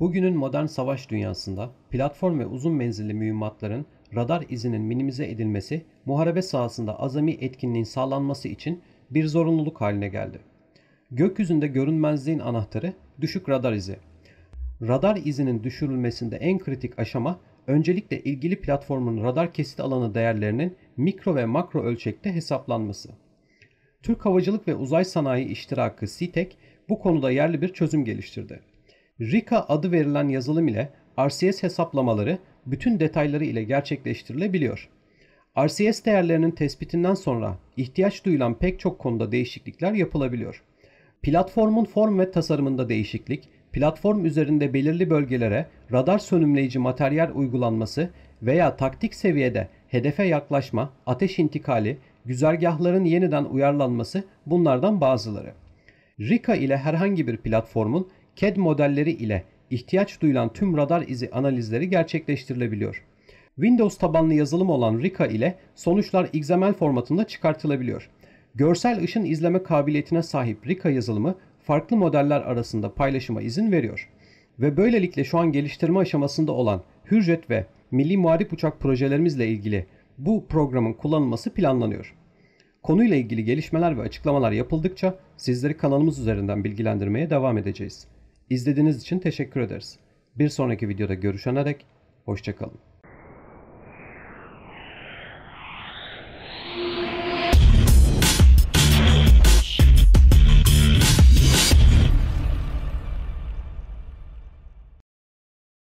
Bugünün modern savaş dünyasında platform ve uzun menzilli mühimmatların radar izinin minimize edilmesi, muharebe sahasında azami etkinliğin sağlanması için bir zorunluluk haline geldi. Gökyüzünde görünmezliğin anahtarı düşük radar izi. Radar izinin düşürülmesinde en kritik aşama öncelikle ilgili platformun radar kesit alanı değerlerinin mikro ve makro ölçekte hesaplanması. Türk Havacılık ve Uzay Sanayi İştirakı SİTEK bu konuda yerli bir çözüm geliştirdi. RICA adı verilen yazılım ile RCS hesaplamaları bütün detayları ile gerçekleştirilebiliyor. RCS değerlerinin tespitinden sonra ihtiyaç duyulan pek çok konuda değişiklikler yapılabiliyor. Platformun form ve tasarımında değişiklik, platform üzerinde belirli bölgelere radar sönümleyici materyal uygulanması veya taktik seviyede hedefe yaklaşma, ateş intikali, güzergahların yeniden uyarlanması bunlardan bazıları. RICA ile herhangi bir platformun CAD modelleri ile ihtiyaç duyulan tüm radar izi analizleri gerçekleştirilebiliyor. Windows tabanlı yazılım olan RICA ile sonuçlar XML formatında çıkartılabiliyor. Görsel ışın izleme kabiliyetine sahip RICA yazılımı farklı modeller arasında paylaşıma izin veriyor. Ve böylelikle şu an geliştirme aşamasında olan Hürjet ve Milli Muharip Uçak projelerimizle ilgili bu programın kullanılması planlanıyor. Konuyla ilgili gelişmeler ve açıklamalar yapıldıkça sizleri kanalımız üzerinden bilgilendirmeye devam edeceğiz. İzlediğiniz için teşekkür ederiz. Bir sonraki videoda görüşene dek hoşçakalın.